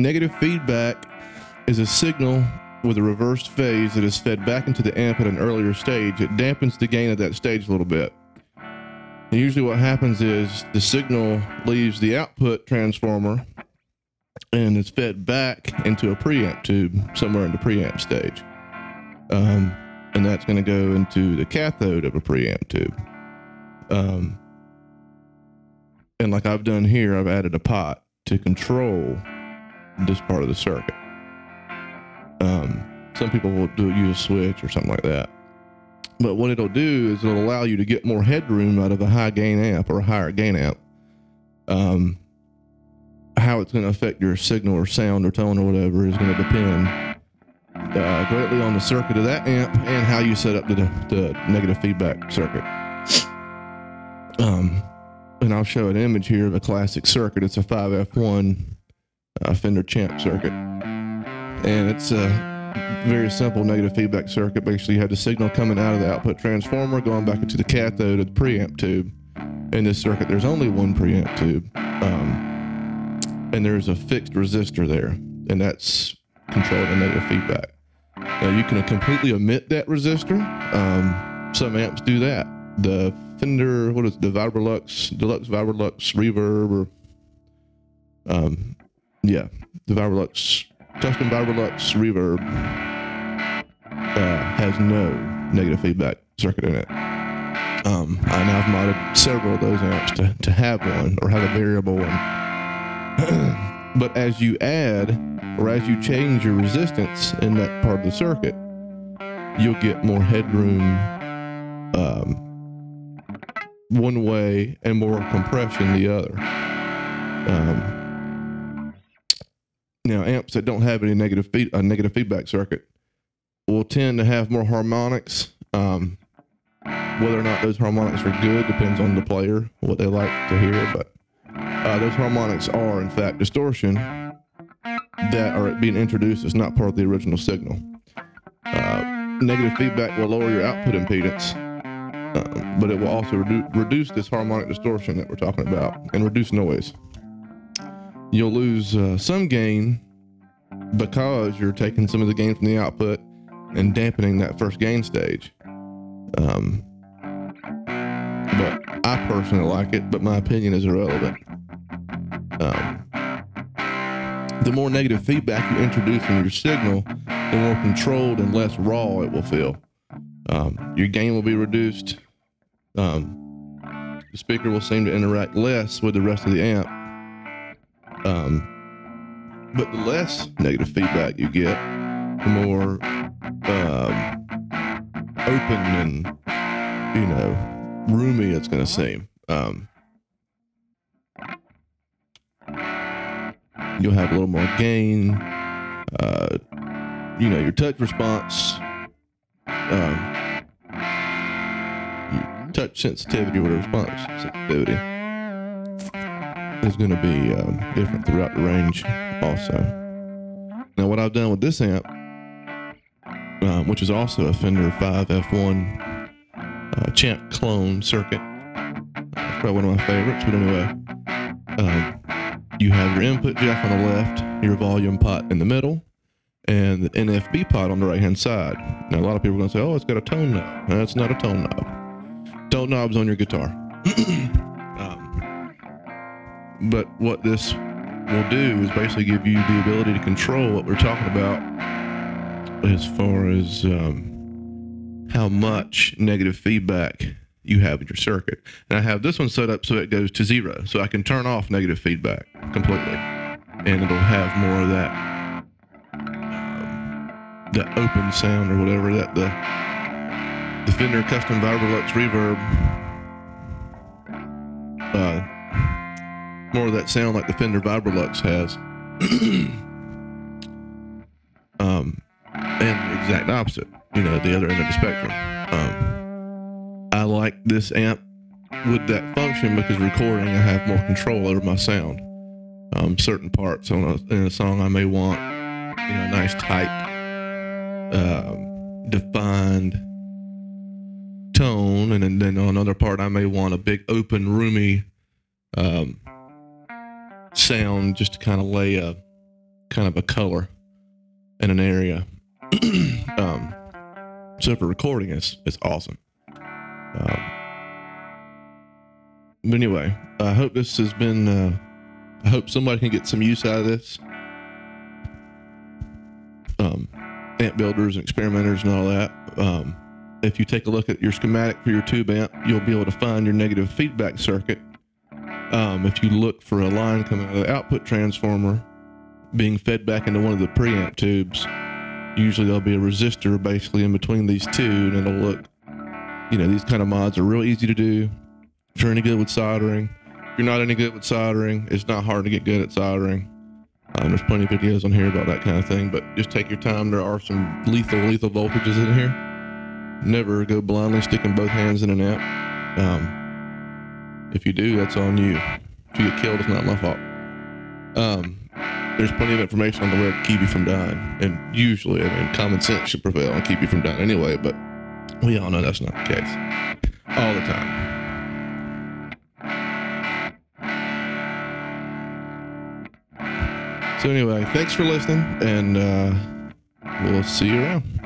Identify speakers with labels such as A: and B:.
A: Negative feedback is a signal with a reversed phase that is fed back into the amp at an earlier stage. It dampens the gain at that stage a little bit. And usually, what happens is the signal leaves the output transformer and is fed back into a preamp tube somewhere in the preamp stage. Um, and that's going to go into the cathode of a preamp tube. Um, and like I've done here, I've added a pot to control this part of the circuit. Um, some people will do use a switch or something like that. But what it'll do is it'll allow you to get more headroom out of a high gain amp or a higher gain amp. Um, how it's going to affect your signal or sound or tone or whatever is going to depend uh, greatly on the circuit of that amp and how you set up the, the negative feedback circuit. Um, and I'll show an image here of a classic circuit. It's a 5F1 uh, Fender Champ circuit. And it's a very simple negative feedback circuit. Basically, you have the signal coming out of the output transformer going back into the cathode of the preamp tube. In this circuit, there's only one preamp tube. Um, and there's a fixed resistor there, and that's controlling the negative feedback. Now, you can completely omit that resistor. Um, some amps do that. The Fender, what is it, the Vibrolux, Deluxe Vibrolux Reverb, or um, yeah, the Vibrolux custom Vibrolux Reverb uh, has no negative feedback circuit in it. Um, I now have modded several of those amps to, to have one or have a variable one. but as you add or as you change your resistance in that part of the circuit, you'll get more headroom um, one way and more compression the other. Um, now, amps that don't have any negative feed, a negative feedback circuit will tend to have more harmonics. Um, whether or not those harmonics are good depends on the player, what they like to hear. But uh, those harmonics are, in fact, distortion that are being introduced as not part of the original signal. Uh, negative feedback will lower your output impedance, uh, but it will also redu- reduce this harmonic distortion that we're talking about and reduce noise. You'll lose uh, some gain because you're taking some of the gain from the output and dampening that first gain stage. Um, but I personally like it, but my opinion is irrelevant. Um, the more negative feedback you introduce in your signal, the more controlled and less raw it will feel. Um, your gain will be reduced. Um, the speaker will seem to interact less with the rest of the amp. Um, but the less negative feedback you get, the more um, open and you know roomy it's going to seem. Um, you'll have a little more gain. Uh, you know, your touch response, um, touch sensitivity or response sensitivity is going to be um, different throughout the range also. Now, what I've done with this amp, um, which is also a Fender 5F1 uh, Champ clone circuit, probably one of my favorites, but anyway, um, you have your input jack on the left, your volume pot in the middle, and the NFB pot on the right hand side. Now, a lot of people are going to say, oh, it's got a tone knob. That's not a tone knob. Tone knob's on your guitar. but what this will do is basically give you the ability to control what we're talking about as far as um, how much negative feedback you have in your circuit. And I have this one set up so it goes to zero. So I can turn off negative feedback completely. And it'll have more of that um, that open sound or whatever that the the Custom Vibrolux Reverb uh, more of that sound like the Fender Vibrolux has. um, and the exact opposite, you know, the other end of the spectrum. Um, I like this amp with that function because recording, I have more control over my sound. um, certain parts on a, in a song I may want, you know, a nice tight, um, defined tone, and then, then on another part I may want a big, open, roomy um, sound just to kind of lay a kind of a color in an area. um, so for recording, it's it's awesome. Um, but anyway, I hope this has been. Uh, I hope somebody can get some use out of this. Um, amp builders and experimenters and all that. Um, if you take a look at your schematic for your tube amp, you'll be able to find your negative feedback circuit. Um, if you look for a line coming out of the output transformer being fed back into one of the preamp tubes, usually there'll be a resistor basically in between these two, and it'll look, you know, these kind of mods are real easy to do. If you're any good with soldering, if you're not any good with soldering, it's not hard to get good at soldering. Um, there's plenty of videos on here about that kind of thing, but just take your time. There are some lethal, lethal voltages in here. Never go blindly sticking both hands in an amp. Um, if you do, that's on you. If you get killed, it's not my fault. Um, there's plenty of information on the web to keep you from dying. And usually, I mean, common sense should prevail and keep you from dying anyway, but we all know that's not the case all the time. So, anyway, thanks for listening, and uh, we'll see you around.